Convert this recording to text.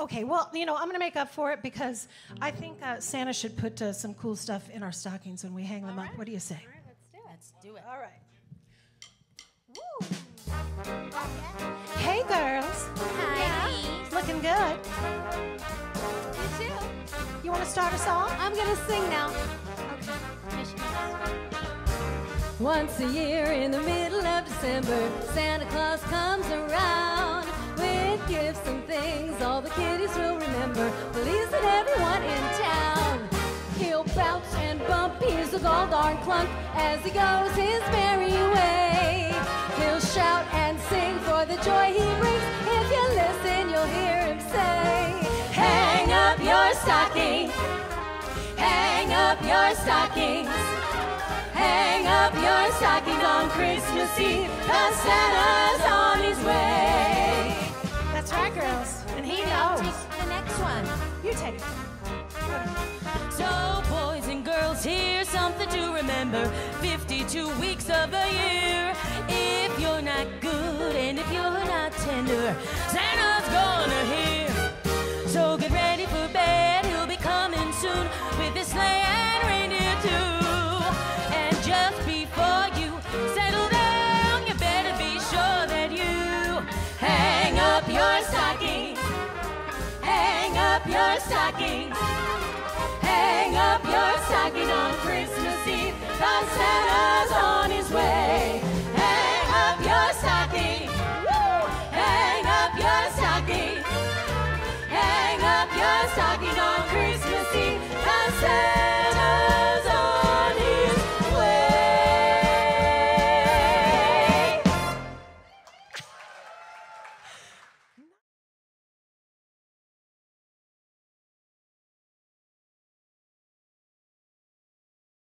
okay, well, you know, I'm going to make up for it because I think uh, Santa should put uh, some cool stuff in our stockings when we hang them up. What do you say? All right, Let's do it. Let's do it. All right. Hey, girls. Hi. Looking good. You too. You want to start us off? I'm gonna sing now. Okay. Once a year in the middle of December, Santa Claus comes around with gifts and things all the kiddies will remember, pleasing everyone in town. He'll bounce and bump, he's a gall darn clunk as he goes his merry way. He'll shout and sing for the joy he brings. If you listen, you'll hear him say, Hang up your stocking, hang up your stockings. Hang up your stockings on Christmas Eve, cause Santa's on his way. You take it. So, boys and girls, here's something to remember 52 weeks of the year. If you're not good and if you're not tender, up your stockings. Hang up your stocking on Christmas Eve, cause Santa's on his way. Hang up your stocking. Hang up your stocking. Hang up your stocking on Christmas Eve, cause Santa's